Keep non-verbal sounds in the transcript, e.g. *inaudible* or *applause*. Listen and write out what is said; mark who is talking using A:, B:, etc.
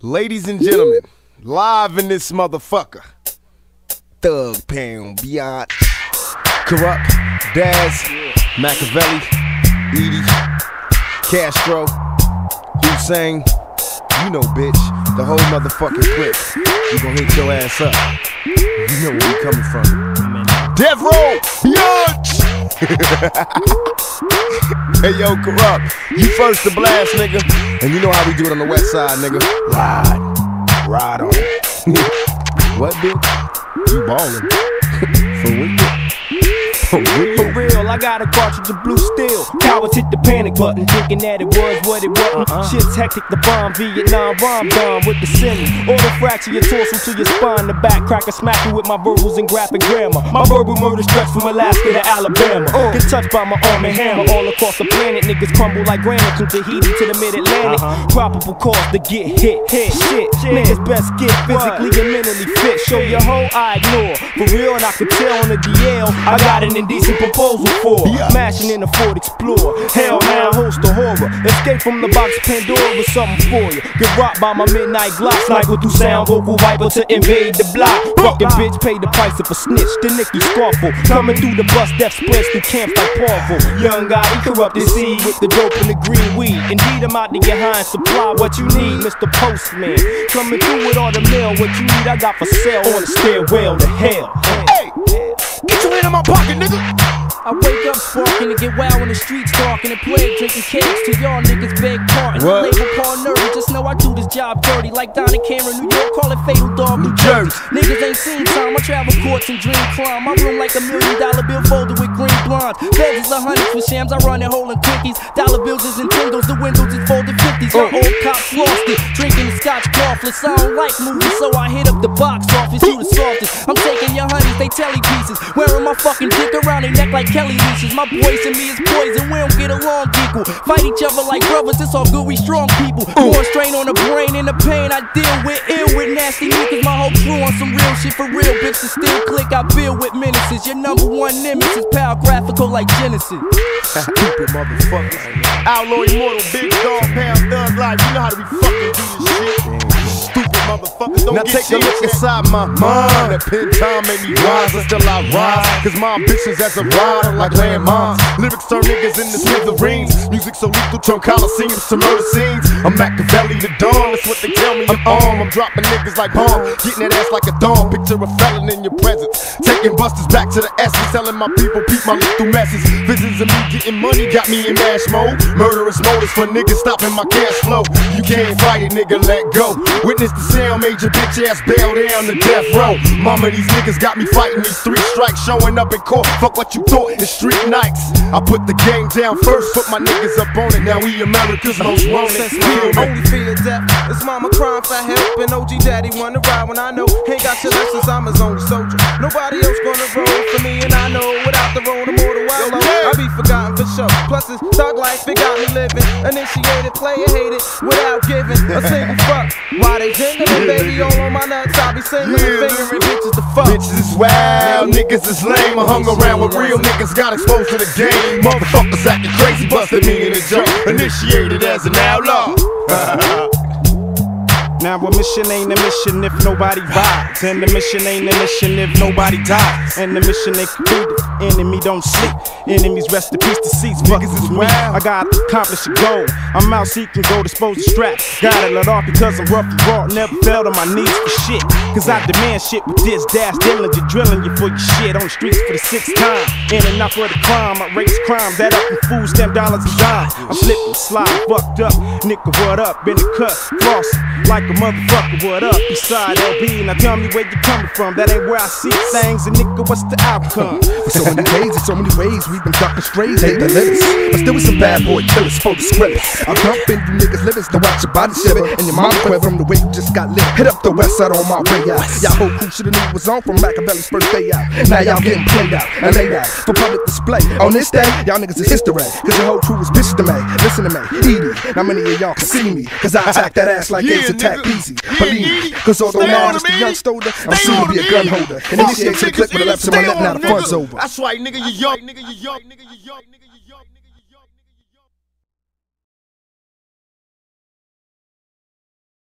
A: Ladies and gentlemen, live in this motherfucker. Thug Pound, Beyond, Kurupt, Daz, Makaveli, Edi, Kastro, Hussein, you know, bitch, the whole motherfucking clip. You gonna hit your ass up. You know where we coming from. Death Row, Biatch! *laughs* hey yo, Kurupt. You first to blast, nigga. And you know how we do it on the west side, nigga. Ride. Ride on *laughs* what, bitch? You ballin'. *laughs* For real.
B: For real, I got a cartridge of blue steel. Cowards hit the panic button, thinking that it was what it wasn't. Uh-uh. Shit's hectic, the bomb, Vietnam bomb bomb with the semi. Order fracture your torso to your spine, the back cracker smack you with my verbals and graphic grammar. My verbal murder stretch from Alaska to Alabama. Uh. Get touched by my arm and hammer all across the planet. Niggas crumble like granite from Tahiti to the mid Atlantic. Uh-huh. Probable cause to get hit, hit, shit. shit. Niggas best get physically what? and mentally fit. Show your whole I ignore. For real, and I could tell on the DL. I got an indecent proposal for. Mashing in the Ford Explorer. Hell now, host of horror. Escape from the box Pandora with something for you. Get rocked by my midnight Glock. Sniper through sound vocal viper to invade the block. Fucking bitch pay the price of a snitch. The Nicky Scarfo. Coming through the bus, death spreads through camps like Paulville. Young guy, he corrupted seed with the dope and the green weed. Indeed, I'm out to get high and supply what you need, Mr. Postman. Coming through with all the mail, what you need, I got for sale on the stairwell to hell.
A: Hey, get your hand in my pocket, nigga.
B: I wake up sparking to get wild in the streets talking and play drinking cakes to y'all niggas beg pardon. Label Paul nerdy, just know I do this job dirty like Donna Cameron, New York, call it Fatal Dog, New Jersey. Niggas ain't seen time, I travel courts and dream climb. My room like a million dollar bill folder with green blinds. Beds is a hundred for shams, I run it holding quickies. Dollar bills is Nintendos, the windows is folded 50s. My old cops lost it, drinking the scotch coughless. I don't like movies, so I hit up the box office. You the softest. I'm taking your honeys, they telly pieces. Wearing my fucking dick around their neck like Kelly leashes. My boys and me is poison, we don't get along equal. Fight each other like brothers, it's all good, we strong people. More strain on the brain and the pain I deal with. Ill with nasty niggas, my whole crew on some real shit for real. Bitch, to still click, I build with menaces. Your number one nemesis, power graphical like Genesis.
A: Stupid motherfuckers. Outlaw immortal, big dog, pound, thug life. You know
B: take a look inside my mind. That pin time made me wiser, still I rise. Cause my ambitions as a rider like landmines. Lyrics turn niggas into smithereens. Music so lethal, turn coliseums to murder scenes. I'm Makaveli the dawn, that's what they tell me I'm on. I'm dropping niggas like bomb, getting that ass like a dawn. Picture a felon in your presence. Taking busters back to the essence, telling my people, peep my lethal message. Visions of me getting money got me in mash mode. Murderous motives for niggas stopping my cash flow. You can't fight it, nigga, let go. Witness the sound, major bitch ass bail down to death row. Mama, these niggas got me fighting these three strikes, showing up in court. Fuck what you thought, it's street nights. I put the game down first, put my niggas up on it. Now we America's most wanted.
C: Only fear death. It's mama crying for help, and OG daddy wanna ride when I know ain't got your lessons. I'm his only soldier. Nobody else gonna roll for me, and I know without the road, I'm more the wild. I'll be forgotten for sure. Plus, it's thug life, it got me living. Initiated, player hated, without giving a single fuck. Why they jingling, baby, all on my nuts. I be singing yeah. fingering bitches to fuck.
B: Bitches is wild, niggas is lame. I hung around with real niggas, got exposed to the game. Motherfuckers acting crazy, busted me in the joke. Initiated as an outlaw. *laughs* Now a mission ain't a mission if nobody vibes, and the mission ain't a mission if nobody dies, and the mission ain't completed. Enemy don't sleep, enemies rest in peace. Deceits, niggas is wild. I gotta accomplish a goal. I'm out seeking gold, dispose of strap. Gotta let off because I'm rough and raw. Never fell on my knees for shit. Cause I demand shit with this dash, diligent drilling you for your shit on the streets for the sixth time. In and out for the crime, I race crime that up in food stamp dollars and dimes. I'm slipping, slide, fucked up. Nigga, what up? In the cut, cross like a motherfucker, what up? Beside LB, now tell me where you coming from. That ain't where I see things, and nigga, what's the outcome?
D: For so many days, in so many ways, we've been ducking strays, hate the limits. But still, we some bad boy killers for the script. I'm dumping you niggas' limits to watch your body shiver. And your mama quit from the way you just got lit. Hit up the west side on my way out. Y'all whole crew shoulda knew was on from Makaveli's first day out. Now y'all getting played out and laid out for public display. On this day, y'all niggas is history. Cause your whole crew is bitches to me. Listen to me, Edi. Now many of y'all can see me. Cause I attack that ass like yeah, it's attack easy. Believe me, cause although now I'm just a young stoner, I'm soon to be a gun holder. And initiate to the clip with a left to my left, now the fun's over.
A: That's right, nigga, you young, nigga, you young, nigga, you young, nigga, you young.